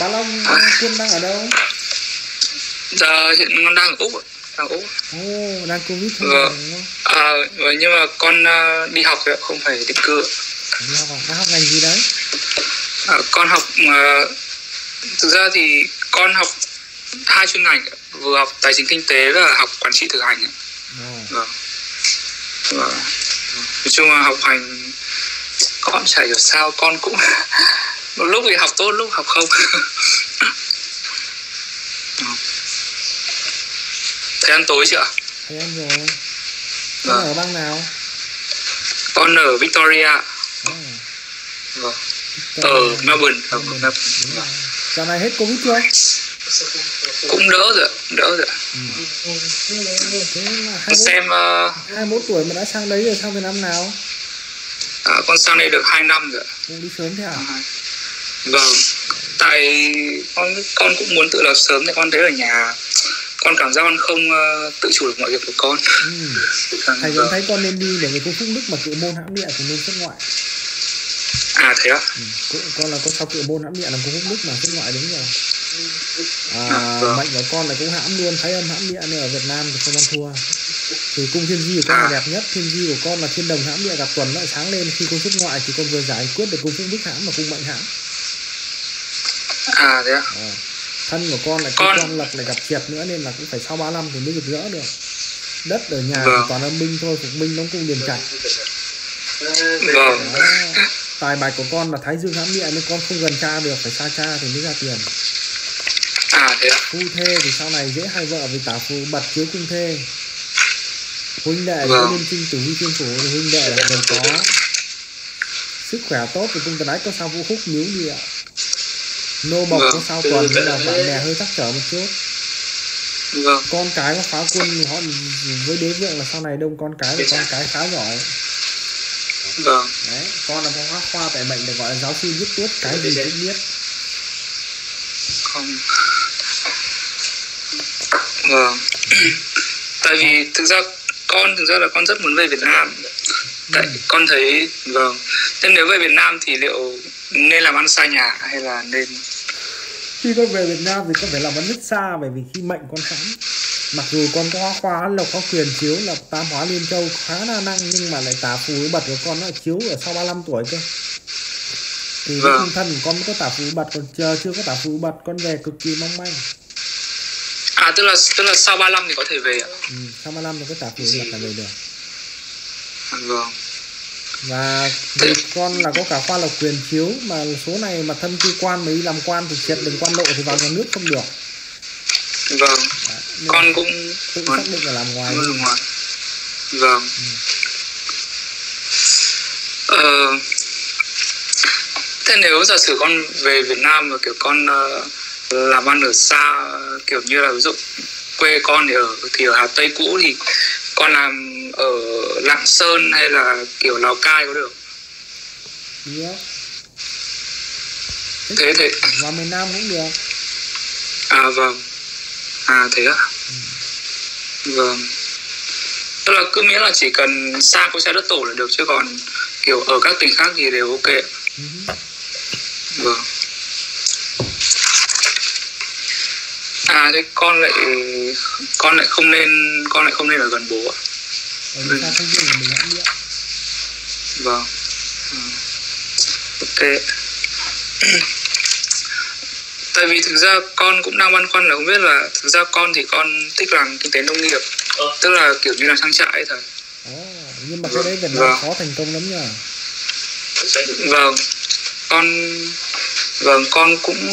Bá Long quân đang ở đâu? Giờ hiện con đang ở úc đang ở úc. Ồ đang covid thôi Vâng. không? À, và nhưng mà con à, đi học rồi không phải định cư đi học à? Đang học ngành gì đấy? À, con học à, thực ra thì con học hai chuyên ngành vừa học tài chính kinh tế và học quản trị thực hành vâng. Vâng. Nói chung là học hành con chả hiểu sao con cũng một lúc thì học tốt lúc học không Ừ. thế ăn tối chưa thấy em rồi con Vâng. ở bang nào con ở Victoria Ồ, vâng. Victoria. ở Melbourne ở Melbourne. Melbourne. Dạo này hết covid chưa cũng đỡ rồi đỡ rồi ạ. thế là con 21, xem uh, 21 tuổi mà đã sang đấy rồi sang Việt Nam nào à, con sang đây được 2 năm rồi cũng đi sớm thế à vâng tại con con cũng muốn tự lập sớm thì con thấy ở nhà con cảm giác con không ờ, tự chủ được mọi việc của con ừ. thầy vẫn vâng. thấy con nên đi để người cô phúc đức mà cự môn hãm địa thì nên xuất ngoại à thế ạ ừ. Con là con sau cự môn hãm địa làm cô phúc đức mà xuất ngoại đúng rồi à, À, vâng. mệnh của con là cũng hãm luôn thấy âm hãm địa này ở Việt Nam thì không ăn thua thì cung thiên di của con là À. đẹp nhất thiên di của con là thiên đồng hãm địa gặp tuần lại sáng lên khi con xuất ngoại thì con vừa giải quyết được cung phúc đức hãm và cung mệnh hãm à thế ạ Ờ. thân của con lại Con- con lộc lại gặp triệt nữa nên là cũng phải sau 35 thì mới rực rỡ được đất ở nhà Vâng. toàn âm binh thôi phục binh nó cũng điền chặt vâng Đó. tài bạch của con là thái dương hãm địa nên con không gần cha được phải xa cha thì mới ra tiền à thế ạ phu thê thì sau này dễ hai vợ vì tả phù bật chiếu cung thê huynh đệ Vâng. liên trinh tử vi thiên phủ thì huynh đệ là đều có sức khỏe tốt thì cung tần ái có sao vũ khúc miếu địa nô bộc có Vâng. sao tuần nên là bạn bè hơi trắc trở một chút. Vâng. Con cái có phá quân thì họ với đế vượng là sau này đông con cái và con cái khá giỏi. Vâng. Đấy con là con khoa tại mệnh được gọi là giáo sư biết tuốt cái gì cũng biết. Không. Vâng. Tại vì thực ra con thực ra là con rất muốn về Việt Nam. Tại con thấy vâng nên nếu về Việt Nam thì liệu nên làm ăn xa nhà hay là nên khi con về Việt Nam thì con phải làm ăn rất xa bởi vì khi mệnh con khám mặc dù con có hóa khoa lộc có quyền chiếu là tam hóa liên châu khá là năng nhưng mà lại tả phù bật của con nó chiếu ở sau 35 tuổi cơ. Thì cái Vâng. tinh thân của con mới có tả phù bật còn chờ chưa có tả phù bật con về cực kỳ mong manh. À tức là tức là sau 35 thì có thể về ạ? Ừ, sau 35 thì có tả phù bật là về được. Vâng và vì con là có cả khoa lộc quyền chiếu mà số này mà thân cư quan mới làm quan thì triệt đường quan lộ thì vào nhà nước không được. Vâng. Nên con cũng tự xác định là làm ngoài. Ở ngoài vâng. Ờ, thế nếu giả sử con về Việt Nam và kiểu con ờ, làm ăn ở xa kiểu như là ví dụ quê con thì ở thì ở Hà Tây cũ thì con làm ở Lạng Sơn hay là kiểu Lào Cai có được? Được thế thế vào miền Nam cũng được. À vâng. À thế ạ. Vâng. Tức là cứ miễn là chỉ cần xa có xe đất tổ là được chứ còn kiểu ở các tỉnh khác thì đều ok. Ừ. vâng. À thế con lại con lại không nên con lại không nên ở gần bố ạ ở vì sao không biết là mình hãm địa vâng. Ừ. ok. Tại vì thực ra con cũng đang băn khoăn là không biết là thực ra con thì con thích làm kinh tế nông nghiệp tức là kiểu như là trang trại ấy thôi. Ồ, nhưng mà cái đấy Việt Nam Vâng. khó thành công lắm nhờ. Vâng. Con vâng con cũng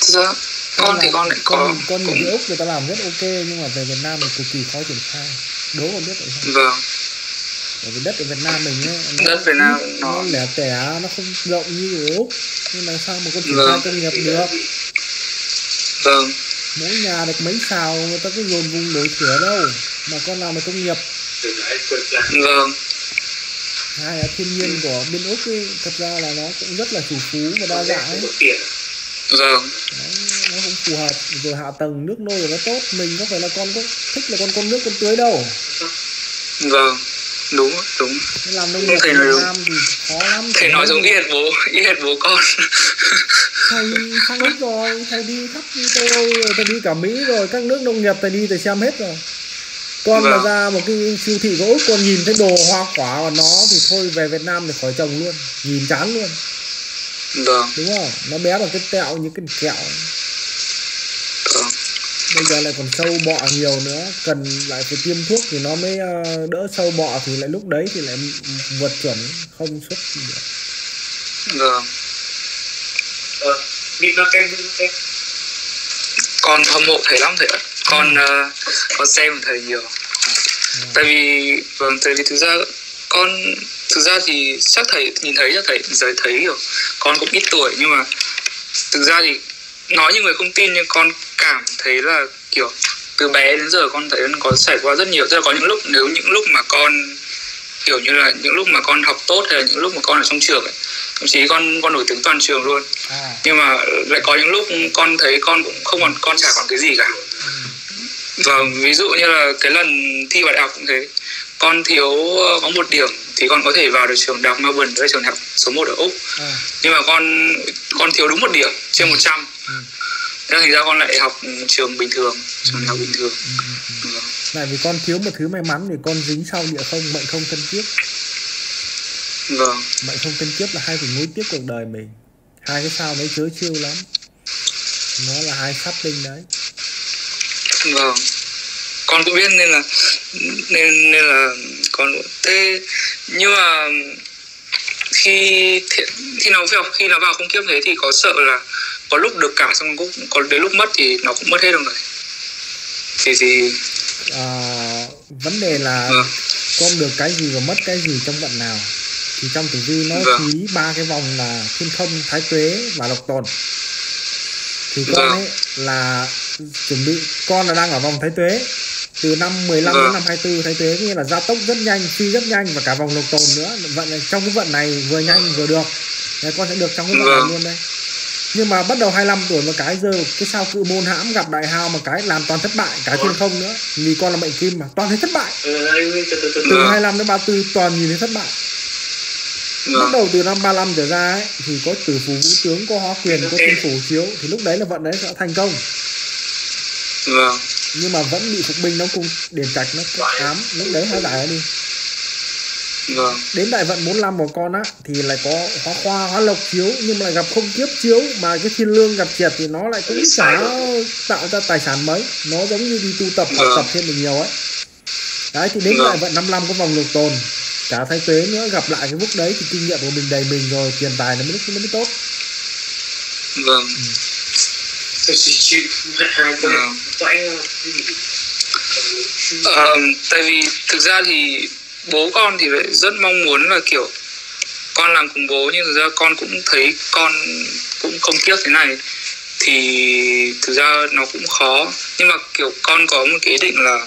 thực ra con thì con lại có con con cũng, người Úc người ta làm rất ok nhưng mà về Việt Nam thì cực kỳ khó triển khai đố mà biết tại sao. Vâng. Bởi vì đất ở Việt Nam mình ấy, nó Đất Việt Nam ít, nó- nó lẻ tẻ nó không rộng như ở Úc. Nhưng mà sao mà con triển Vâng. khai công nghiệp được? Vâng. Mỗi nhà được mấy xào người ta cứ dồn vùng đổi thửa đâu. Mà con làm về công nghiệp? Vâng. Hai là thiên nhiên của bên Úc ấy, thật ra là nó cũng rất là chủ phú và đa dạng ấy. Vâng. Đấy, nó cũng phù hợp. Rồi hạ tầng nước nôi của nó tốt mình có phải là con có thích là con con nước con tưới đâu. Vâng đúng đúng. Làm nông nghiệp Thầy ở nói Việt. Nam thì khó lắm. Thầy nói giống y hệt bố hệt bố con. Thầy sang hết rồi thầy đi khắp châu Âu rồi thầy đi cả Mỹ rồi các nước nông nghiệp thầy đi thầy xem hết rồi. Con mà Vâng. ra một cái siêu thị gỗ con nhìn thấy đồ hoa quả của nó thì thôi về Việt Nam thì khỏi trồng luôn. Nhìn chán luôn. Vâng. Đúng không? Nó bé bằng cái tẹo như cái kẹo bây giờ lại còn sâu bọ nhiều nữa. Cần lại phải tiêm thuốc thì nó mới ờ, đỡ sâu bọ thì lại lúc đấy thì lại vượt chuẩn không xuất gì được. vâng. Ờ bị nó con hâm mộ thầy lắm thầy ạ. Con ờ, con xem thầy nhiều. Tại vì vâng tại vì thực ra con thực ra thì chắc thầy nhìn thấy chắc thầy giới thấy hiểu. Con cũng ít tuổi nhưng mà thực ra thì nói như người không tin nhưng con cảm thấy là kiểu từ bé đến giờ con thấy có trải qua rất nhiều. Tức là có những lúc nếu những lúc mà con kiểu như là những lúc mà con học tốt hay là những lúc mà con ở trong trường ấy thậm chí con con nổi tiếng toàn trường luôn. À. Nhưng mà lại có những lúc con thấy con cũng không còn con chả còn cái gì cả. Và ví dụ như là cái lần thi vào đại học cũng thế con thiếu ờ, có một điểm thì con có thể vào được trường đại học Melbourne với trường đại học số 1 ở Úc. À. Nhưng mà con con thiếu đúng một điểm trên 100 Ừ. Thế thành ra con lại học trường bình thường trường đại học bình thường. Ừ, ừ, ừ. Này vì con thiếu một thứ may mắn thì con dính sau địa không mệnh không thân kiếp. Vâng. Mệnh không thân kiếp là hai tình nối tiếp cuộc đời mình. Hai cái sao đấy chớ chiêu lắm. Nó là hai sát tinh đấy. Vâng con cũng biết nên là nên nên là con thế. Nhưng mà khi khi nó vào khi nó vào không kiếp thế thì có sợ là có lúc được cả xong cũng có đến lúc mất thì nó cũng mất hết rồi. Thì thì à, vấn đề là vâng. con được cái gì và mất cái gì trong vận nào? Thì trong tử vi nó Vâng. chú ý ba cái vòng là thiên không thái tuế và lộc tồn. Thì con Vâng. ấy là chuẩn bị con là đang ở vòng thái tuế từ năm 15 đến Vâng. năm 24 thái tuế nghĩa là gia tốc rất nhanh phi rất nhanh và cả vòng lộc tồn nữa. Vận này, trong cái vận này vừa nhanh vừa được. Đấy, con sẽ được trong cái vận này Vâng. luôn đây. Nhưng mà bắt đầu 25 tuổi một cái rơi cái sao cự môn hãm gặp đại hao một cái làm toàn thất bại cái thiên không nữa. Vì con là mệnh kim mà toàn thấy thất bại. Từ từ từ từ. Vâng. 25 đến 34 toàn nhìn thấy thất bại. Bắt đầu từ năm 35 trở ra ấy, thì có tử phù vũ tướng có hóa quyền có thiên phủ chiếu thì lúc đấy là vận đấy sẽ thành công nhưng mà vẫn bị phục binh nó cung điền trạch nó ám lúc đấy hóa giải đi. Vâng. Đến đại vận 45 một con á thì lại có hóa khoa hóa lộc chiếu nhưng mà lại gặp không kiếp chiếu mà cái thiên lương gặp triệt thì nó lại cũng chả tạo ra tài sản mấy nó giống như đi tu tập học Vâng. tập thêm được nhiều ấy đấy thì đến Vâng. đại vận 55 có vòng lục tồn. Cả thái tuế nữa gặp lại cái lúc đấy thì kinh nghiệm của mình đầy mình rồi tiền tài nó mới lúc nó mới tốt. Vâng tôi chỉ chịu tôi Ờ, tại vì thực ra thì bố con thì vậy rất mong muốn là kiểu con làm cùng bố nhưng thực ra con cũng thấy con cũng không tiếc thế này. Thì thực ra nó cũng khó. Nhưng mà kiểu con có một cái ý định là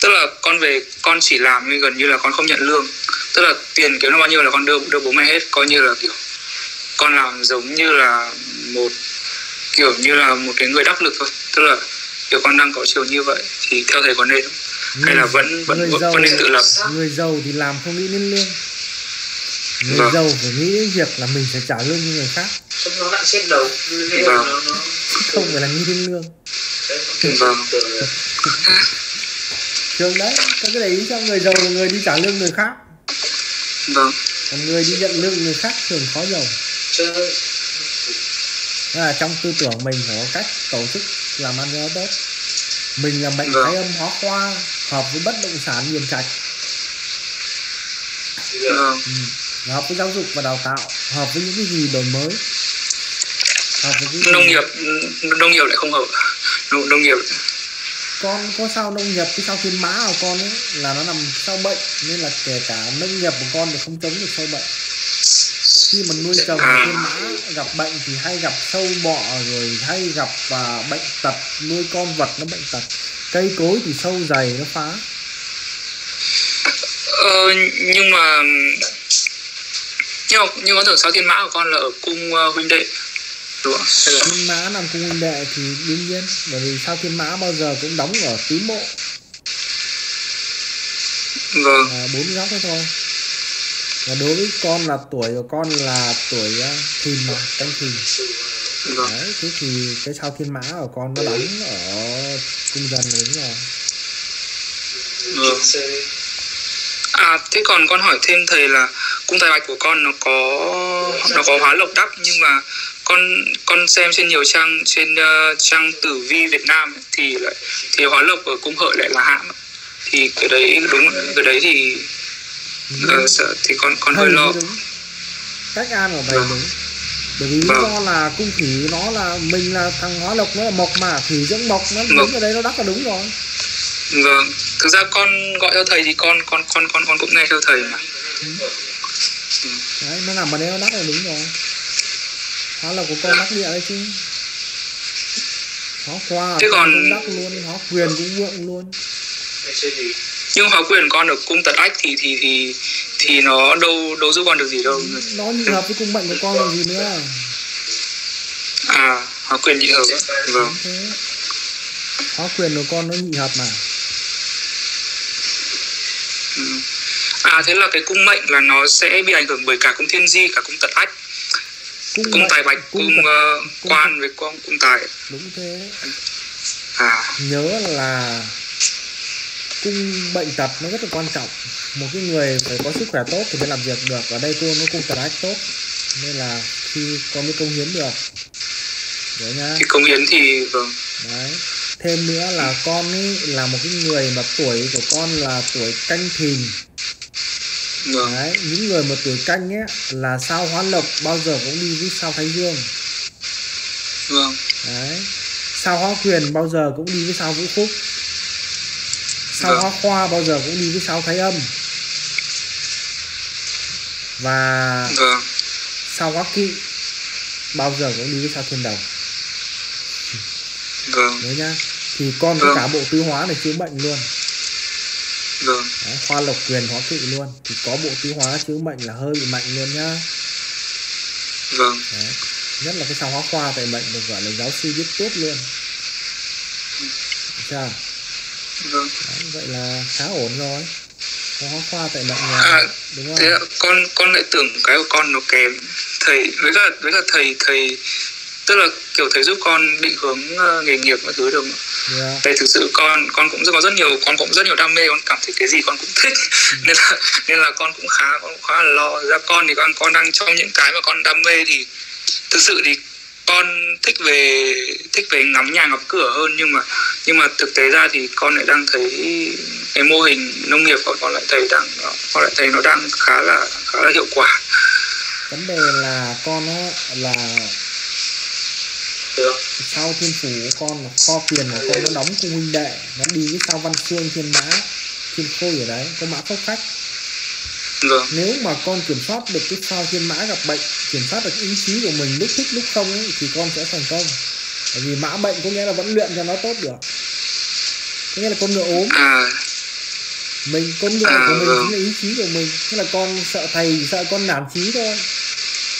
tức là con về con chỉ làm như gần như là con không nhận lương. Tức là tiền kiếm được bao nhiêu là con đưa đưa bố mẹ hết. Coi như là kiểu con làm giống như là một kiểu như là một cái người đắc lực thôi. Tức là kiểu con đang có chiều như vậy thì theo thầy có nên không? hay là vẫn vẫn vẫn, giàu vẫn nên tự lập? người giàu thì làm không nghĩ đến lương. Người Vâng. giàu phải nghĩ đến việc là mình sẽ trả lương cho người khác. Nó lại xếp đầu. Vâng. nó nó không phải là nghĩ đến lương. Vâng. thường đấy có cái để ý cho người giàu là người đi trả lương người khác. Vâng. Còn người đi nhận lương người khác thường khó giàu là trong tư tưởng mình phải có cách tổ chức làm ăn cho nó tốt. Mình là mệnh Vâng. thái âm hóa khoa hợp với bất động sản điền trạch. Vâng. Ừ. hợp với giáo dục và đào tạo hợp với những cái gì đổi mới. Hợp với cái gì- nông nghiệp nông nghiệp lại không hợp. Nông, nông nghiệp. Con có sao nông nghiệp cái sao thiên mã của con ấy? Là nó nằm sau bệnh nên là kể cả nông nghiệp của con thì không chống được sâu bệnh khi mà nuôi trồng À. thiên mã gặp bệnh thì hay gặp sâu bọ rồi hay gặp à, bệnh tật nuôi con vật nó bệnh tật. Cây cối thì sâu dày nó phá. Ờ, nhưng mà nhưng mà nhưng có tưởng sao thiên mã của con là ở cung ờ, huynh đệ đúng không? Thiên mã nằm cung huynh đệ thì đương nhiên bởi vì sao thiên mã bao giờ cũng đóng ở tứ mộ. Vâng. À, bốn góc thôi và đối với con là tuổi của con là tuổi à, thìn mà canh thìn. Vâng. Đấy thế thì cái sao thiên mã của con nó đóng ở cung dần đúng rồi vâng. À thế còn con hỏi thêm thầy là cung tài bạch của con nó có nó có hóa lộc đắc nhưng mà con con xem trên nhiều trang trên uh, trang tử vi Việt Nam thì lại thì hóa lộc ở cung hợi lại là hãm thì cái đấy đúng cái đấy thì ờ, sợ. Thì con con hơi lo. đúng. Cách an của thầy Vâng. đúng. Bởi vì lý Vâng. do là cung thủy nó là mình là thằng hóa lộc nó là mộc mà. Thủy dưỡng mộc nó Mộc. đứng ở đây nó đắc là đúng rồi. Vâng. Thực ra con gọi theo thầy thì con con con con con cũng nghe theo thầy mà. Đấy nó nằm ở đây nó đắc là đúng rồi. Hóa lộc của con đắc địa đấy chứ. Hóa khoa Thế còn- đắc luôn hóa quyền cũng vượng luôn nhưng hóa quyền con ở cung tật ách thì thì thì thì nó đâu đâu giúp con được gì đâu. Nó nhị hợp với cung mệnh của con làm gì nữa? À hóa quyền nhị hợp vâng. Hóa quyền của con nó nhị hợp mà. Ừ. À thế là cái cung mệnh là nó sẽ bị ảnh hưởng bởi cả cung thiên di cả cung tật ách, cung mệnh- tài bạch, cung cung ờ, cung quan với cung cung tài. đúng thế. À. Nhớ là cung bệnh tật nó rất là quan trọng. Một cái người phải có sức khỏe tốt thì mới làm việc được. Ở đây cô nó cung tật ách tốt. Nên là khi con mới công hiến được. Đấy nhá. Thì công hiến thì vâng. Đấy. Thêm nữa là con ấy là một cái người mà tuổi của con là tuổi canh thìn. Vâng. Đấy những người mà tuổi canh ấy là sao hóa lộc bao giờ cũng đi với sao thái dương vâng. Đấy. Sao hóa quyền bao giờ cũng đi với sao vũ phúc sao Vâng. hóa khoa bao giờ cũng đi với sao thái âm? Và vâng sao hóa kỵ bao giờ cũng đi với sao thiên đồng? Vâng nhớ nhá. Thì con Vâng. cả bộ tứ hóa này chữa bệnh luôn. Vâng Đấy, khoa lộc quyền hóa kỵ luôn. Thì có bộ tứ hóa chữa bệnh là hơi bị mạnh luôn nhá. Vâng Đấy. nhất là cái sao hóa khoa tại bệnh được gọi là giáo sư biết tốt luôn. Sao vâng. Đấy, vậy là khá ổn rồi. Có khoa tại bệnh là À, đúng không? thế con con lại tưởng cái của con nó kém. Thầy với cả với cả thầy thầy tức là kiểu thầy giúp con định hướng ờ, nghề nghiệp các thứ được yeah. Tại thực sự con con cũng rất có rất nhiều con cũng rất nhiều đam mê con cảm thấy cái gì con cũng thích. Nên là nên là con cũng khá con cũng khá là lo. Ra con thì con con đang trong những cái mà con đam mê thì thực sự thì con thích về thích về ngắm nhà ngắm cửa hơn nhưng mà nhưng mà thực tế ra thì con lại đang thấy cái mô hình nông nghiệp của con lại thấy đang con lại thấy nó đang khá là khá là hiệu quả. Vấn đề là con á là sau thiên phủ của con là kho tiền của con nó đóng cung huynh đệ nó đi với sao văn xương thiên mã thiên khôi ở đấy có mã phốc khách vâng. Nếu mà con kiểm soát được cái sao thiên mã gặp bệnh kiểm soát được ý chí của mình lúc thích lúc không ấy, thì con sẽ thành công. Bởi vì mã bệnh có nghĩa là vẫn luyện cho nó tốt được. Có nghĩa là con ngựa ốm. À. Mình con ngựa À, của mình vâng. chính là ý chí của mình. Tức là con sợ thầy sợ con nản chí thôi.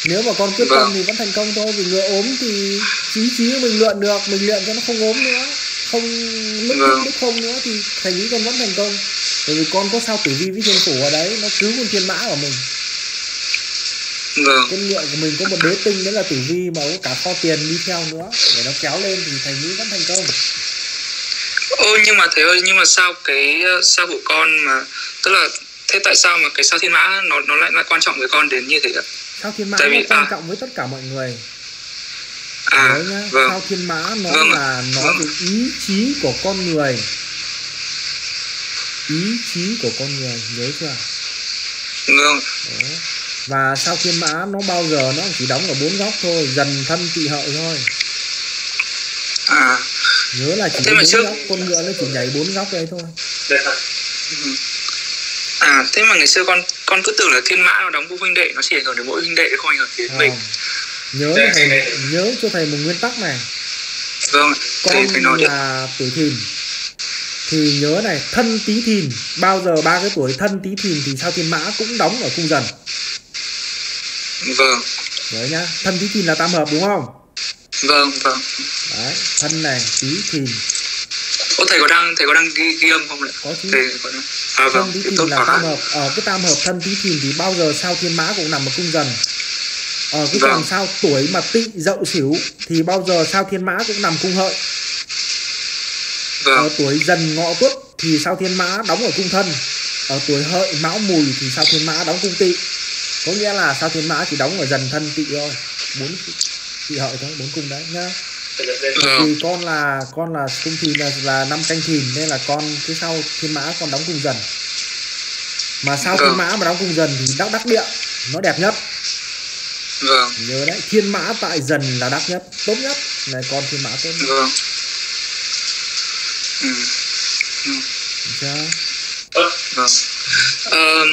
Nếu mà con quyết Vâng. tâm thì vẫn thành công thôi. Vì ngựa ốm thì ý chí của mình luyện được mình luyện cho nó không ốm nữa. Không lúc Vâng. lúc không nữa thì thầy nghĩ con vẫn thành công bởi vì con có sao tử vi với thiên phủ ở đấy nó cứu con thiên mã của mình. Vâng. Con ngựa của mình có một đế tinh đấy là tử vi mà có cả kho tiền đi theo nữa. Để nó kéo lên thì thầy nghĩ vẫn thành công. Ôi nhưng mà thầy ơi nhưng mà sao cái ờ, sao của con mà tức là thế tại sao mà cái sao thiên mã nó nó lại lại quan trọng với con đến như thế ạ? sao thiên mã Tại nó vì- quan à. trọng với tất cả mọi người? À nhá, vâng. sao thiên mã nó Vâng là nói Vâng. về ý chí của con người ý chí của con người nhớ chưa? Vâng. Đó. và sao thiên mã nó bao giờ nó chỉ đóng ở bốn góc thôi dần thân tị hợi thôi. À. Nhớ là chỉ bốn trước- góc con ngựa nó chỉ nhảy bốn góc đấy thôi. À thế mà ngày xưa con con cứ tưởng là thiên mã nó đóng cung huynh đệ nó chỉ ảnh hưởng đến mỗi huynh đệ không ảnh hưởng đến mình. Không. nhớ cho thầy nhớ cho thầy một nguyên tắc này. Vâng con thầy nói là tuổi thìn thì nhớ này thân tí thìn bao giờ ba cái tuổi thân tí thìn thì sao thiên mã cũng đóng ở cung dần? Vâng. Nhớ nhá thân tí thìn là tam hợp đúng không? Vâng vâng. Đấy thân này tí thìn. Ô thầy có đang thầy có đang ghi, ghi âm không ạ? có chứ. Thầy có đang... À vâng, thân tí thì thìn là tam hợp ở cái tam hợp thân tí thìn thì bao giờ sao thiên mã cũng nằm ở cung dần. Ở cái Vâng. còn sao tuổi mà tỵ dậu sửu thì bao giờ sao thiên mã cũng nằm cung hợi ở Vâng, tuổi dần ngọ tuất thì sao thiên mã đóng ở cung thân. Ở tuổi hợi mão mùi thì sao thiên mã đóng cung tỵ. Có nghĩa là sao thiên mã chỉ đóng ở dần thân tỵ thôi. Bốn tỵ hợi thôi bốn cung đấy nhá. Vâng, vì con là con là cung thìn là là năm canh thìn nên là con cái sau thiên mã con đóng cung dần. Mà sao thiên Vâng. mã mà đóng cung dần thì đắc đắc địa nó đẹp nhất. Vâng, nhớ đấy thiên mã tại dần là đắc nhất tốt nhất. Này con thiên mã tốt nhất. Vâng. Ừ, Được chưa? vâng. Ờ,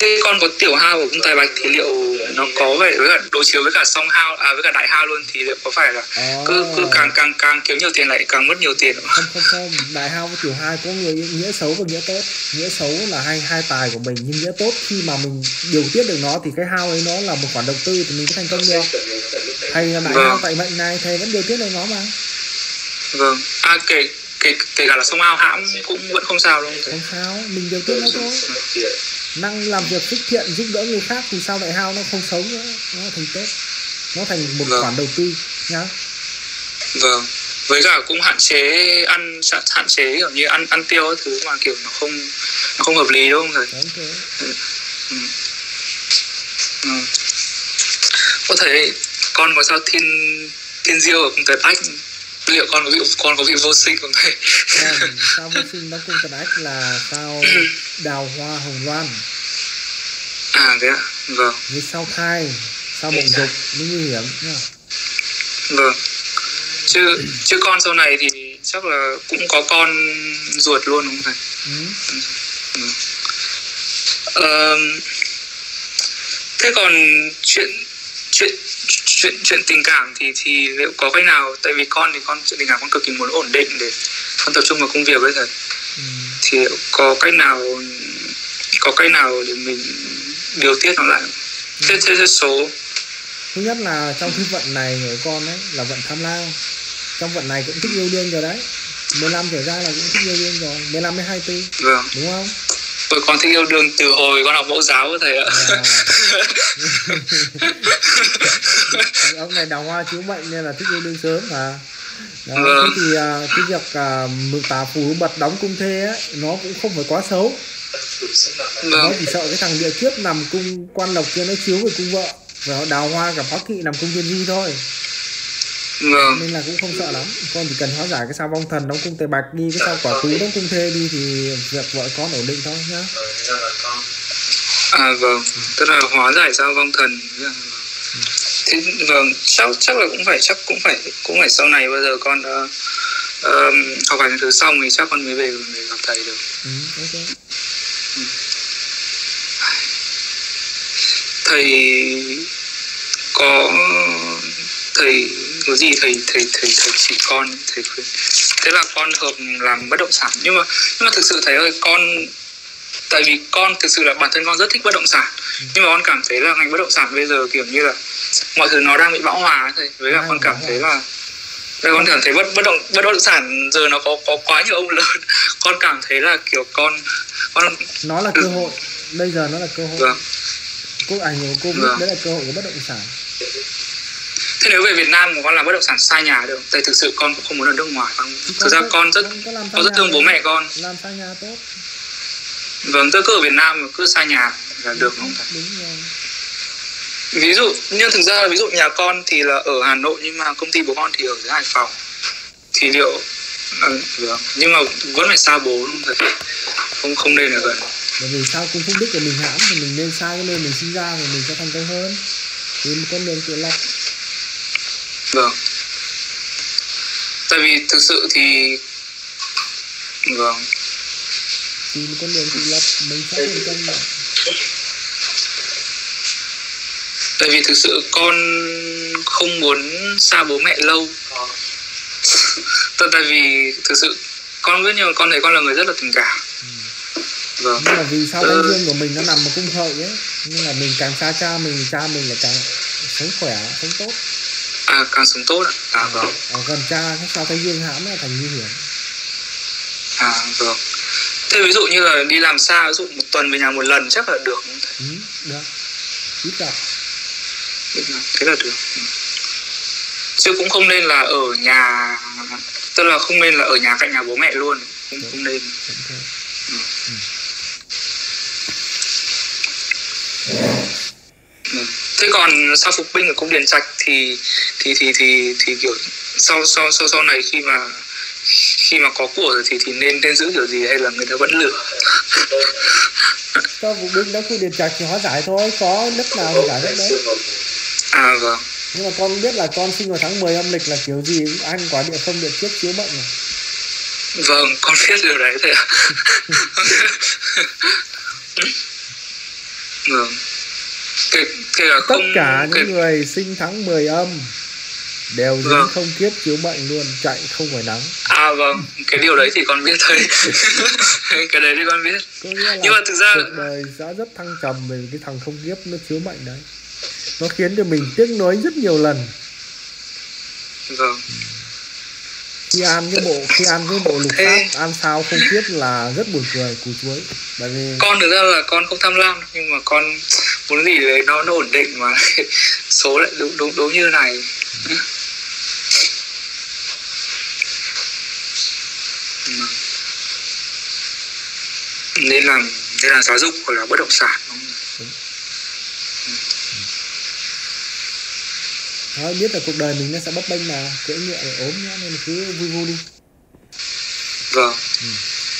thế con có tiểu hao ở cung tài bạch thì liệu nó có vẻ với cả đối chiếu với cả song hao à với cả đại hao luôn thì liệu có phải là Ờ, cứ cứ càng càng càng kiếm nhiều tiền lại càng mất nhiều tiền không? không không không đại hao với tiểu hai có người nghĩa xấu và nghĩa tốt nghĩa xấu là hai hai tài của mình nhưng nghĩa tốt khi mà mình điều tiết được nó thì cái hao ấy nó là một khoản đầu tư thì mình có thành công được thầy là đại Vâng. hao tại mệnh này thầy vẫn điều tiết được nó mà Vâng. À kể kể kể cả là song hao hãm cũng vẫn không sao đúng không? sao mình điều tiết nó thôi năng làm việc phích thiện giúp đỡ người khác thì sao đại hao nó không xấu nữa nó thành tốt nó thành một Vâng. khoản đầu tư nhá Vâng. Với cả cũng hạn chế ăn hạn chế kiểu như ăn ăn tiêu các thứ mà kiểu nó không nó không hợp lý đúng không thầy? đấy thế Ừ. Có thể con có sao thiên thiên diêu ở cung tài bách liệu con có bị con có bị vô sinh không thầy? sao vô sinh nó cung tần ách là sao đào hoa hồng loan À thế ạ. Vâng. với sao thai sao bụng dục mới nguy hiểm nhá Vâng. Chứ chứ con sau này thì chắc là cũng có con ruột luôn đúng không thầy? ừ. Ờ, thế còn chuyện chuyện chuyện tình cảm thì thì liệu có cách nào? Tại vì con thì con chuyện tình cảm con cực kỳ muốn ổn định để con tập trung vào công việc ấy thầy Ừ. thì liệu có cách nào có cách nào để mình điều tiết nó lại? Thế thế, thế số. Thứ nhất là trong cái vận này của con ấy là vận tham lao trong vận này cũng thích yêu đương rồi đấy. 15 trở ra là cũng thích yêu đương rồi. 15 đến 24 vâng. Đúng không tôi con thích yêu đương từ hồi con học mẫu giáo thầy ạ. À. Ông này đào hoa chiếu mệnh nên là thích yêu đương sớm mà. Đó, Vâng. thế thì à, cái việc à, mượn tà phú bật đóng cung thê ấy, nó cũng không phải quá xấu. Nó vâng chỉ sợ cái thằng địa kiếp nằm cung quan lộc kia nó chiếu về cung vợ. Và đào hoa gặp hóa kỵ nằm cung thiên di thôi vâng. Nên là cũng không sợ lắm. Con chỉ cần hóa giải cái sao vong thần đóng cung tề bạch đi cái sao quả tú đóng cung thê đi thì việc vợ con ổn định thôi nhá. À vâng. Tức là hóa giải sao vong thần. Thế vâng chắc chắc là cũng phải chắc cũng phải cũng phải sau này bây giờ con đã uh, học hành thứ xong thì chắc con mới về mới gặp thầy được. Ừ, ok. Thầy có thầy có gì thầy thầy thầy thầy chỉ con thầy khuyên. Thế là con hợp làm bất động sản. Nhưng mà nhưng mà thực sự thầy ơi con tại vì con thực sự là bản thân con rất thích bất động sản. Nhưng mà con cảm thấy là ngành bất động sản bây giờ kiểu như là mọi thứ nó đang bị bão hòa thầy. Với cả con cảm thấy là Đây con cảm thấy bất bất động bất động sản giờ nó có có quá nhiều ông lớn. Con cảm thấy là kiểu con con nó là cơ hội. Bây giờ nó là cơ hội. Vâng. Cô ảnh hưởng của covid Vâng. đấy là cơ hội của bất động sản thế nếu về Việt Nam mà con làm bất động sản xa nhà được tại thực sự con cũng không muốn ở nước ngoài. Con thực ra con rất con rất thương bố mẹ con. Làm xa nhà tốt. Vâng tôi cứ ở Việt Nam mà cứ xa nhà là được. Không rồi. Ví dụ nhưng thực ra ví dụ nhà con thì là ở Hà Nội nhưng mà công ty bố con thì ở dưới Hải Phòng. Thì liệu ừ, vâng. Nhưng mà vẫn phải xa bố đúng không thầy? Không không nên là gần. Bởi vì sao cung phúc đức của mình hãm thì mình nên sai cái nơi mình sinh ra thì mình sẽ thành công hơn. Thì một con đường tự lập vâng. Tại vì thực sự thì vâng. Thì một con đường tự lập mình sẽ thành công được tại vì thực sự con không muốn xa bố mẹ lâu. Tại vì thực sự con biết nhưng mà con thấy con là người rất là tình cảm. Vâng. Nhưng mà vì sao Ừ. thanh dương của mình nó nằm ở cung hợi ấy? Nhưng là mình càng xa cha mình cha mình lại càng sống khỏe sống tốt à càng sống tốt ạ. À vâng. Ở gần cha sao thanh dương hãm là thành nguy hiểm? À vâng. Thế ví dụ như là đi làm xa ví dụ một tuần về nhà một lần chắc là được không thầy? Ừ, được. Ít gặp. Thế là được. Ừ. chứ cũng không nên là ở nhà tức là không nên là ở nhà cạnh nhà bố mẹ luôn. Không không nên thế. Còn sau phục binh ở cung điền trạch thì thì thì thì thì kiểu sau sau sau sau này khi mà khi mà có của rồi thì thì nên nên giữ kiểu gì hay là người ta vẫn lừa cho vụ binh đó khu điền trạch thì hóa giải thôi có nước nào thì giải đất đấy. À vâng. Nhưng mà con biết là con sinh vào tháng 10 âm lịch là kiểu gì anh quả địa không điện kiếp chiếu mệnh này vâng con biết điều đấy thầy ạ. Vâng. Kể là tất không cả những người sinh tháng 10 âm đều dính Vâng. không kiếp chiếu mệnh luôn chạy không phải nắng. À vâng. Cái điều đấy thì con biết thầy cái đấy thì con biết. Nhưng mà thực ra- cuộc đời sẽ rất thăng trầm về cái thằng không kiếp nó chiếu mệnh đấy. Nó khiến cho mình tiếc nuối rất nhiều lần. Vâng khi ăn cái bộ khi ăn cái bộ lục Thế- sát ăn sao không kiếp là rất buồn cười củ chuối. Bởi vì con thực ra là con không tham lam nhưng mà con muốn gì đấy nó nó ổn định mà. Số lại đúng đúng đúng như này. Ừ. nên làm nên là giáo dục hoặc là bất động sản đúng không? Nói biết là cuộc đời mình nó sẽ bấp bênh mà. Cưỡi ngựa để ốm nhá nên cứ vui vui đi. Vâng.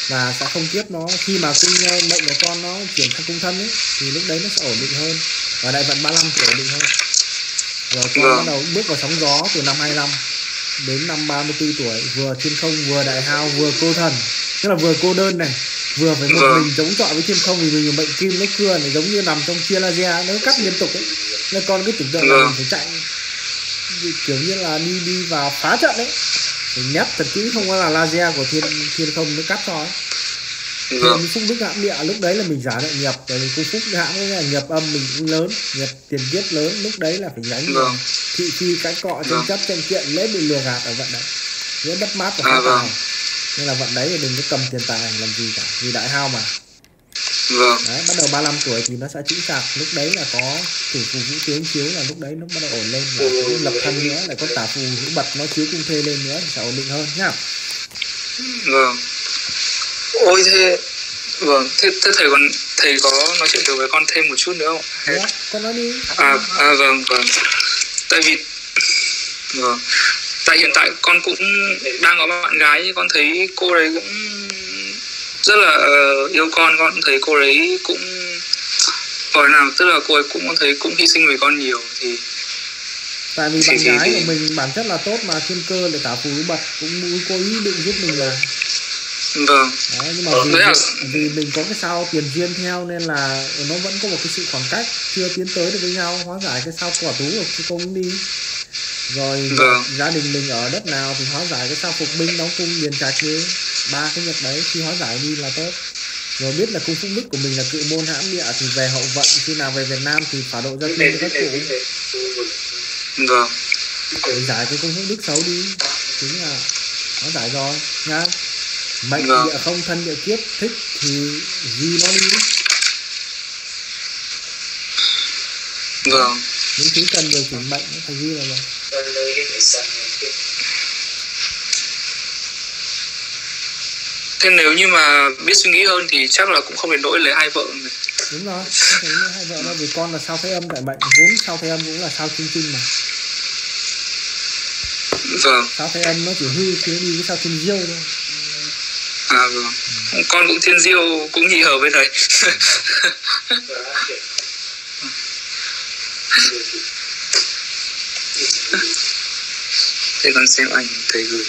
Và sẽ không kiếp nó. Khi mà cung ờ, mệnh của con nó chuyển sang cung thân ấy thì lúc đấy nó sẽ ổn định hơn. Và đại vận 35 thì ổn định hơn. Rồi con Vâng. bắt đầu bước vào sóng gió từ năm 25 đến năm 34 tuổi vừa thiên không vừa đại hao vừa cô thần. Tức là vừa cô đơn này vừa phải một Vâng. mình chống chọi với thiên không vì mình mệnh kim nó cưa này giống như nằm trong chia laser nó cắt liên tục ấy. Nên con cứ tưởng tượng là Vâng. mình phải chạy kiểu như là đi đi vào phá trận đấy phải nhấp thật kỹ không có là laser của thiên thiên không nó cắt cho ấy vâng phúc đức hãm địa lúc đấy là mình giả nợ nhập vì cung phúc hãm là nhập âm mình cũng lớn Nhập tiền kiếp lớn lúc đấy là phải gánh Vâng. Thị phi cãi cọ tranh Vâng. chấp tranh kiện lễ bị lừa gạt ở vận đấy Dễ mất mát và À, vâng. Nên là vận đấy thì đừng có cầm tiền tài làm gì cả Vì đại hao mà vâng. Đấy, Bắt đầu 35 tuổi thì nó sẽ chững chạc. Lúc đấy là có tử phù vũ tướng chiếu là lúc đấy nó bắt đầu ổn lên và cũng lập thân nữa lại có tả phù vũ bật nó chiếu cung thê lên nữa thì sẽ ổn định hơn nhá. Vâng. Ôi thế vâng thế, thế thầy còn thầy có nói chuyện được với con thêm một chút nữa không? Hay- Đấy, con nói đi. À, à vâng vâng. Tại vì vâng. Tại hiện tại con cũng đang có bạn gái con thấy cô đấy cũng rất là ờ, yêu con con thấy cô đấy cũng gọi nào tức là cô ấy cũng thấy cũng hy sinh vì con nhiều thì tại vì Thì- bạn thì- gái thì- của mình bản chất là tốt mà thiên cơ để tả phú bật cũng muốn cố ý định giúp mình mà. Vâng. Đấy nhưng mà Ờ, vì, đấy là- vì mình có cái sao tiền duyên theo nên là nó vẫn có một cái sự khoảng cách chưa tiến tới được với nhau hóa giải cái sao quả tú của cái công đi rồi Vâng. gia đình mình ở đất nào thì hóa giải cái sao phục binh đóng cung điền trạch đi. Ba cái nhật đấy khi hóa giải đi là tốt. Rồi biết là cung phúc đức của mình là cự môn hãm địa thì về hậu vận khi nào về Việt Nam thì phá độ gia tiên cho các cụ. Vâng để giải cái công phúc đức xấu đi. Chính là nó giải rồi nhá mệnh Vâng. địa không thân địa kiếp thích thì ghi nó đi. Vâng những thứ cần điều chỉnh mệnh nó phải ghi vào rồi. Thế nếu như mà biết suy nghĩ hơn thì chắc là cũng không đến nỗi lấy hai vợ này. đúng rồi không thấy hai vợ đâu vì con là sao thế âm tại mệnh vốn sao thế âm cũng là sao kim trinh mà. Vâng. Sao thế âm nó chỉ hư nó đi với sao thiên diêu thôi. À vâng. Con cũng thiên diêu cũng nhị hợp với thầy để con xem ảnh thầy gửi.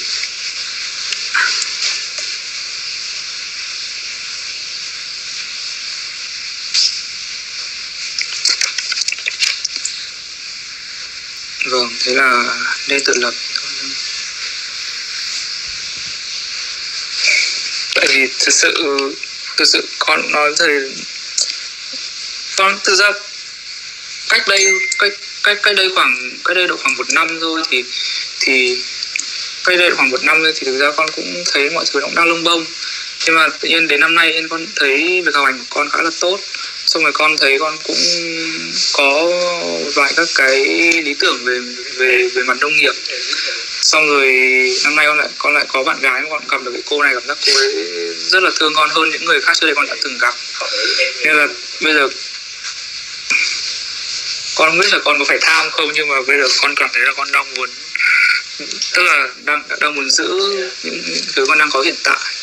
Vâng thế là nên tự lập. Tại vì thực sự thực sự con nói thầy con thực ra cách đây, cách cách cách đây khoảng, cách đây độ khoảng một năm rồi thì thì cách đây khoảng một năm rồi thì thực ra con cũng thấy mọi thứ nó cũng đang lông bông. Nhưng mà tự nhiên đến năm nay em con thấy việc học hành của con khá là tốt. Xong rồi con thấy con cũng có vài các cái lý tưởng về về về mặt nông nghiệp. Xong rồi năm nay con lại con lại có bạn gái con gặp được cái cô này, cảm giác cô ấy rất là thương con hơn những người khác trước đây con đã từng gặp. Nên là bây giờ con không biết là con có phải tham không, nhưng mà bây giờ con cảm thấy là con đang muốn, tức là đang đang muốn giữ những thứ con đang có hiện tại.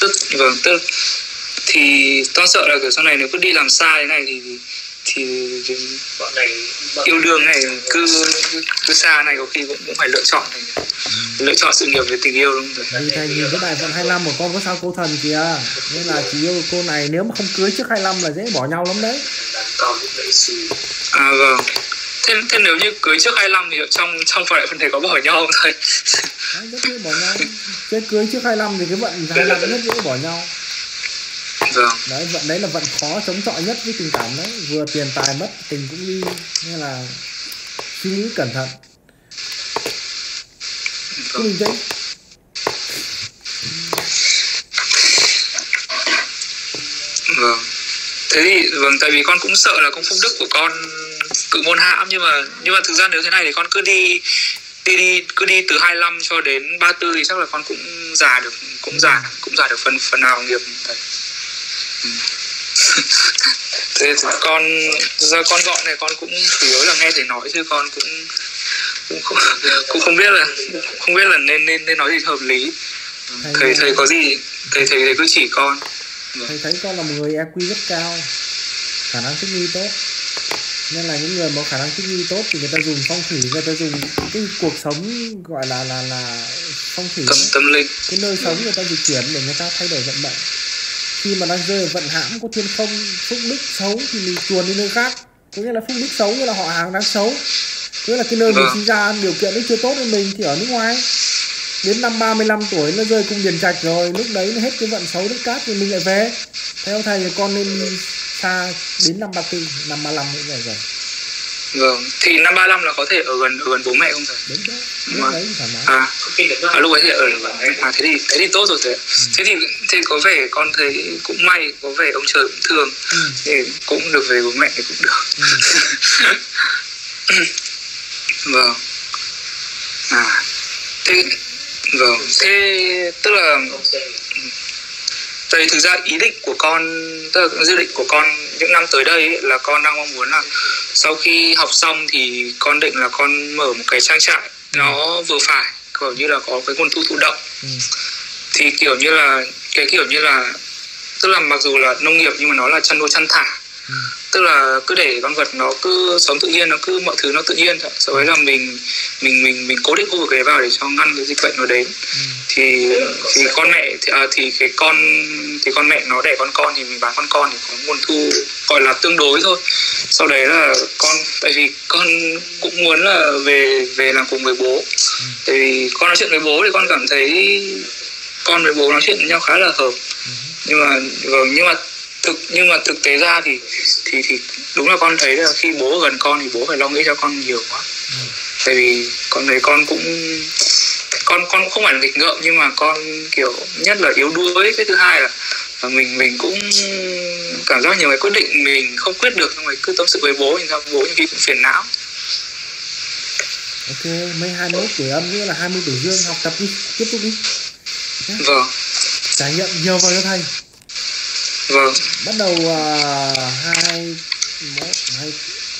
Tức vâng tức, thì con sợ là kiểu sau này nếu cứ đi làm sai thế này thì thì, bọn này bọn yêu đương này cứ cứ xa này có khi cũng, cũng phải lựa chọn này. lựa chọn sự nghiệp về tình yêu đúng không? vì thầy nhìn cái bài vận 25 của con có sao cô thần kìa. Nên là chỉ yêu cô này nếu mà không cưới trước 25 là dễ bỏ nhau lắm đấy. À vâng. Thế, thế nếu như cưới trước 25 thì trong trong phần đại phần thể có bỏ nhau không thầy? Đấy, rất dễ bỏ nhau. Chứ cưới trước 25 thì cái vận 25 rất dễ bỏ nhau vâng. Đấy vận đấy là vận khó chống chọi nhất với tình cảm đấy. Vừa tiền tài mất tình cũng đi nên là suy nghĩ cẩn thận. Cứ bình tĩnh vâng. Thế thì vâng tại vì con cũng sợ là công phúc đức của con cự môn hãm nhưng mà nhưng mà thực ra nếu thế này thì con cứ đi đi đi cứ đi từ 25 cho đến 34 thì chắc là con cũng già được cũng già cũng già được phần phần nào nghiệp. Ừ. thế thì con ra con gọi này con cũng chủ yếu là nghe thầy nói chứ con cũng cũng không, cũng không biết là không biết là nên nên nên nói gì hợp lý. Thầy thầy có gì thầy thầy thầy cứ chỉ con. Thầy thấy con là một người EQ rất cao khả năng thích nghi tốt. Nên là những người có khả năng thích nghi tốt thì người ta dùng phong thủy người ta dùng cái cuộc sống gọi là là là phong thủy tâm tâm linh. Cái nơi sống người ta dịch chuyển để người ta thay đổi vận mệnh khi mà đang rơi vận hãm có thiên không phúc đức xấu thì mình chuồn đi nơi khác. Có nghĩa là phúc đức xấu nghĩa là họ hàng đang xấu. Nghĩa là cái nơi mình Vâng. sinh ra điều kiện ấy chưa tốt với mình thì ở nước ngoài. Đến năm 35 tuổi nó rơi cung điền trạch rồi lúc đấy nó hết cái vận xấu đất cát thì mình lại về. Theo thầy thì con nên xa đến năm 34 năm 35 nữa về rồi vâng thì năm 35 là có thể ở gần ở gần bố mẹ không thầy? Lúc đấy à có khi được À, lúc ấy thì ở à thế thì thế thì tốt rồi thế thế thì thế có vẻ con thấy cũng may có vẻ ông trời cũng thương. Ừ. thì cũng được về bố mẹ thì cũng được. Ừ. vâng. À thế vâng. Thế tức là tại vì thực ra ý định của con tức là dự định của con những năm tới đây ấy, là con đang mong muốn là sau khi học xong thì con định là con mở một cái trang trại nó vừa phải kiểu như là có cái nguồn thu thụ động Ừ. thì kiểu như là cái kiểu như là tức là mặc dù là nông nghiệp nhưng mà nó là chăn nuôi chăn thả Ừ tức là cứ để con vật nó cứ sống tự nhiên nó cứ mọi thứ nó tự nhiên thôi sau đấy là mình mình mình mình cố định khu vực đấy vào để cho ngăn cái dịch bệnh nó đến Ừ. thì thì con mẹ thì, à, thì cái con thì con mẹ nó đẻ con con thì mình bán con con thì có nguồn thu gọi là tương đối thôi sau đấy là con tại vì con cũng muốn là về về làm cùng với bố tại vì con nói chuyện với bố thì con cảm thấy con với bố nói chuyện với nhau khá là hợp Ừ. nhưng mà vâng, nhưng mà thực nhưng mà thực tế ra thì thì thì đúng là con thấy là khi bố gần con thì bố phải lo nghĩ cho con nhiều quá. Ừ. tại vì con thấy con cũng con con không phải là nghịch ngợm nhưng mà con kiểu nhất là yếu đuối cái thứ hai là là mình mình cũng cảm giác nhiều cái quyết định mình không quyết được nhưng mà cứ tâm sự với bố thì sao bố nhiều khi cũng phiền não. Ok mấy 21 tuổi âm nghĩa là 20 tuổi dương học tập đi tiếp tục đi. Vâng. Trải nghiệm nhiều vào cho thầy vâng. Bắt đầu uh, hai mốt hai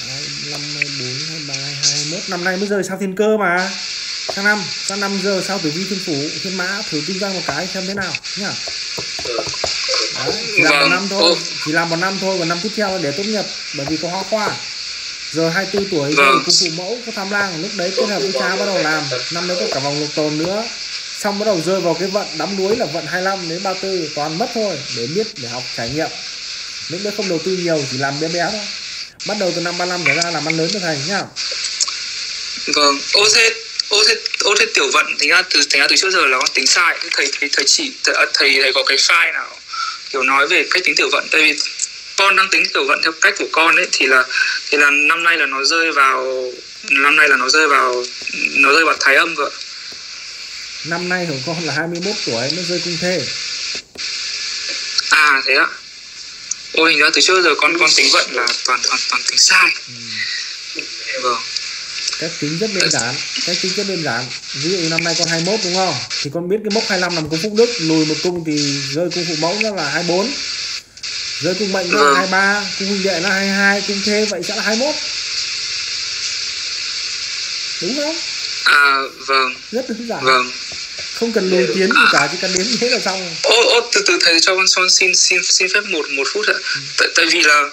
hai năm hai bốn hai ba hai mốt. Năm nay mới rời sao thiên cơ mà. Sang năm sang năm giờ sao tử vi thiên phủ thiên mã thử kinh doanh một cái xem thế nào nhá. Đấy, chỉ làm một Vâng. năm thôi chỉ làm một năm thôi và năm tiếp theo để tốt nghiệp bởi vì có hoa khoa. Giờ 24 tuổi rồi cũng phụ mẫu có tham lang lúc đấy kết hợp với cha bắt đầu làm năm đấy có cả vòng lục tồn nữa xong bắt đầu rơi vào cái vận đắm đuối là vận 25 đến 34 toàn mất thôi để biết để học trải nghiệm. Những đứa không đầu tư nhiều chỉ làm bé bé thôi. Bắt đầu từ năm 35 trở ra làm ăn lớn cho thầy nhá. Vâng ô thế ô thế ô thế tiểu vận thì ra từ thành ra từ trước giờ là con tính sai. Thầy thầy thầy chỉ thầy, ờ, thầy thầy có cái file nào? Kiểu nói về cách tính tiểu vận tại vì con đang tính tiểu vận theo cách của con ấy thì là thì là năm nay là nó rơi vào năm nay là nó rơi vào nó rơi vào thái âm rồi năm nay của con là 21 tuổi nó rơi cung thê. À thế ạ. Ôi hình ra từ trước giờ con con tính vận là toàn toàn toàn tính sai. Ừ. vâng. Cách tính rất đơn giản cách tính rất đơn giản. Ví dụ năm nay con 21 đúng không? Thì con biết cái mốc 25 nằm cung phúc đức lùi một cung thì rơi cung phụ mẫu nó là 24 rơi cung mệnh nó là 23 cung huynh đệ nó 22 cung thê vậy sẽ là 21 đúng không à vâng. Rất đơn giản. Vâng. Không cần lùi tiến gì cả chỉ cần đến thế là xong. Ô ô từ từ thầy cho con son xin xin xin phép một một phút ạ. Tại tại vì là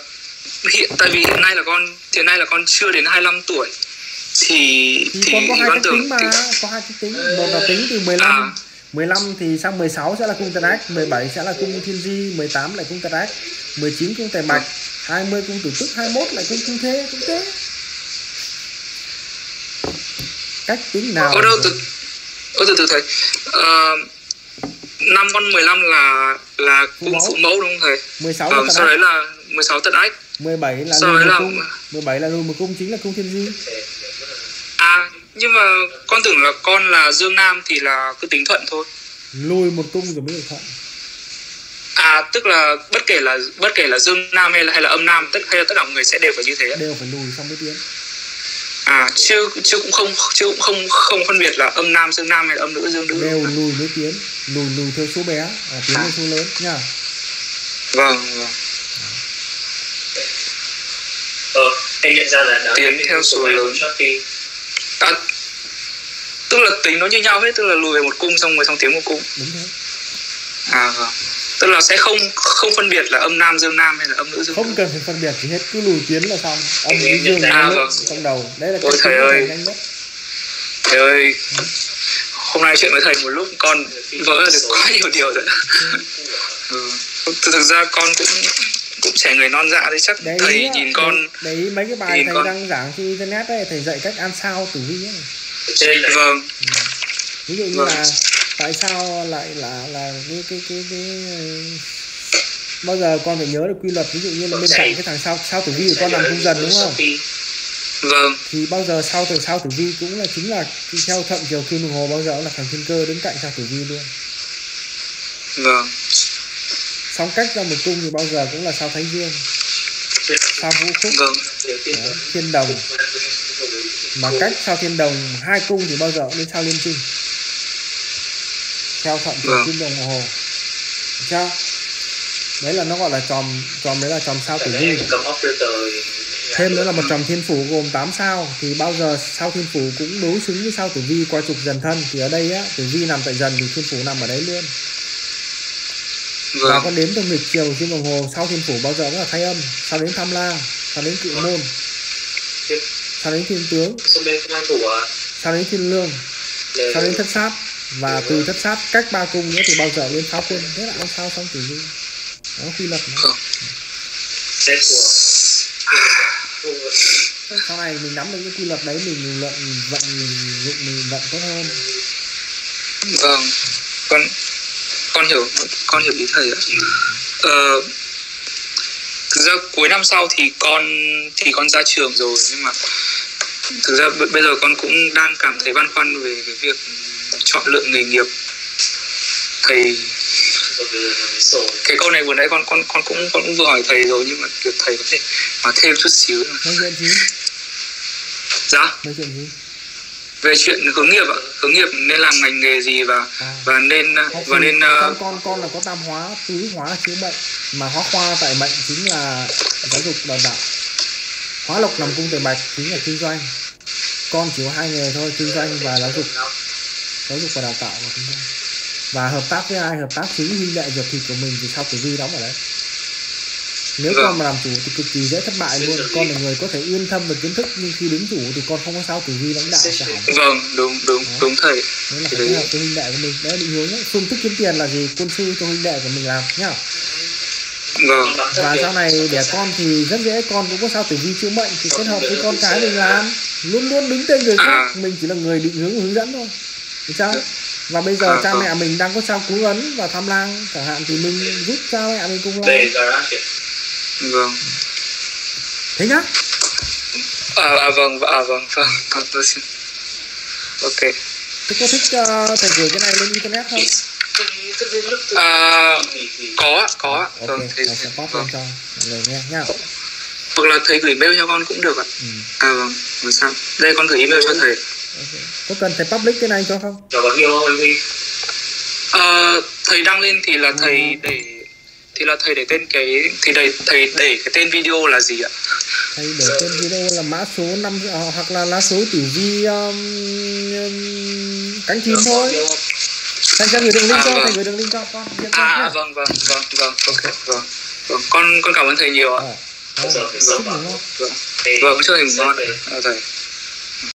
hiện tại vì hiện nay là con hiện nay là con chưa đến 25 tuổi. Thì thì, thì con có hai tưởng tính mà có hai cách tính. Một là tính từ 15 À. 15 thì sang 16 sẽ là cung tần ách 17 sẽ là cung thiên di 18 lại cung tần ách 19 cung tề bạch 20 cung tử tức 21 lại cung cung thế cung thế cách tính nào Ở đâu từ Ơ từ từ thầy. Ờ, Năm con 15 là là cung phụ mẫu đúng không thầy? 16 Vâng, là sau đấy là 16 tận ách 17 là sau đấy là- cung. 17 là lùi một cung chính là cung thiên di. À nhưng mà con tưởng là con là Dương Nam thì là cứ tính thuận thôi. Lùi một cung rồi mới được thuận. À tức là bất kể là bất kể là Dương Nam hay là hay là âm Nam tất hay là tất cả mọi người sẽ đều phải như thế đều phải lùi xong mới tiến À chứ chứ cũng không chứ cũng không không phân biệt là âm Nam Dương Nam hay là âm nữ Dương nữ. Đều lùi mới tiến. Lùi lùi theo số bé. À, tiến theo số lớn nha. Vâng vâng. Ờ em nhận ra là đã Tiến theo số lớn. À, Tức là tính nó như nhau hết tức là lùi về một cung xong rồi xong tiến một cung. Đúng thế. À vâng. Tức là sẽ không không phân biệt là âm nam dương nam hay là âm nữ dương không nữ. cần phải phân biệt gì hết cứ lùi tiến là xong âm Ừ, với dương là vâng. trong đầu đấy là Ôi cách thầy ơi. nhanh nhất Thầy ơi, hôm nay chuyện với thầy một lúc con vỡ ra được quá nhiều điều rồi. ừ. Thực, thực ra con cũng cũng trẻ người non dạ đấy chắc đấy thầy nhìn con đấy, đấy mấy cái bài thầy con- đăng giảng trên internet ấy thầy dạy cách ăn sao tử vi ấy trên vâng ví dụ như Vâng. là tại sao lại là là cái cái cái cái bao giờ con phải nhớ được quy luật? Ví dụ như là bên cạnh cái thằng sao sao tử vi của con làm cung dần đúng không? Vâng. Thì bao giờ sau từ sao tử vi cũng là chính là theo thuận chiều kim đồng hồ bao giờ cũng là thằng thiên cơ đứng cạnh sao tử vi luôn. Vâng. Song cách ra một cung thì bao giờ cũng là sao thái dương. Sao vũ khúc. Vâng. Đấy, thiên đồng. Mà cách sao thiên đồng hai cung thì bao giờ cũng đến sao liên trinh theo thuận chiều Vâng. kim đồng hồ. Sao đấy là nó gọi là tròm tròm đấy là tròm sao tử vi. thêm nữa là một tròm thiên phủ gồm 8 sao. Thì bao giờ sao thiên phủ cũng đối xứng với sao tử vi qua trục dần thân. Thì ở đây á tử vi nằm tại dần thì thiên phủ nằm ở đấy luôn. Và vâng con đếm theo nghịch chiều kim đồng hồ sau thiên phủ bao giờ cũng là thái âm. Sau đến tham la sau đến cự môn. Sau đến thiên tướng. Sau đến thiên lương. Sau đến thất sát và từ thất sát cách ba cung nữa thì bao giờ lên pháo quân thế là ăn sao xong tử vi? Đó quy luật nó của sau này mình nắm được cái quy luật đấy mình luận vận dụng mình vận tốt hơn. Vâng. Con con hiểu con hiểu ý thầy ạ. Ờ, thực ra cuối năm sau thì con thì con ra trường rồi nhưng mà thực ra bây giờ con cũng đang cảm thấy băn khoăn về cái việc chọn lựa nghề nghiệp. Thầy cái câu này vừa nãy con con con cũng con cũng vừa hỏi thầy rồi nhưng mà kiểu thầy có thể nói thêm chút xíu dạ? Về chuyện hướng nghiệp ạ. Hướng nghiệp nên làm ngành nghề gì và à. và nên và nên con uh, con con là có tam hóa tứ hóa chứa bệnh mà hóa khoa tại mệnh chính là giáo dục đào tạo. Hóa lộc nằm cung tề bạch chính là kinh doanh. Con chỉ có hai nghề thôi kinh doanh và giáo dục giáo dục và đào tạo và kinh doanh và hợp tác với ai? Hợp tác chính huynh đệ ruột thịt của mình thì sao tử vi đóng ở đấy. Nếu Vâng. con mà làm chủ thì cực kỳ dễ thất bại luôn. con là người có thể yên tâm về kiến thức nhưng khi đứng chủ thì con không có sao tử vi lãnh đạo hỏng vâng đúng đúng đúng thầy. Đấy là phải đấy. hợp với huynh đệ của mình. Đấy định hướng đấy phương thức kiếm tiền là gì? Quân sư cho huynh đệ của mình làm nhá. Vâng. Và sau này đẻ con thì rất dễ. Con cũng có sao tử vi chữa bệnh thì kết hợp với con cái mình làm. Luôn luôn đứng tên người khác. À. mình chỉ là người định hướng hướng dẫn thôi thì sao và bây giờ À, cha vâng. mẹ mình đang có sao cú ấn và tham lang chẳng hạn thì mình giúp cha mẹ mình cùng đây làm. garage vâng. Thế nhá. À, à vâng à vâng vâng con tôi xin. Ok. Thế có thích ờ, thầy gửi cái này lên internet không? À, có ạ có ạ. Ok, vâng thầy thầy sẽ pop vâng. cho người nghe nhá. hoặc là thầy gửi mail cho con cũng được ạ. Ừ. à vâng vâng sao? Đây con gửi email cho thầy ok. Có cần thầy public cái này cho không? rồi bao nhiêu không vì Ờ, thầy đăng lên thì là thầy để thì là thầy để tên cái thì thầy thầy để cái tên video là gì ạ Thầy để tên video là mã số năm ờ, hoặc là lá số tử vi um, um, cánh chim thôi. Thầy sẽ gửi đường link À, cho, vâng. thầy gửi đường link cho con. À, nhá. à vâng vâng vâng vâng ok vâng vâng con con cảm ơn thầy nhiều ạ chúc mừng không? vâng vâng chúc thầy ngủ ngon à, thầy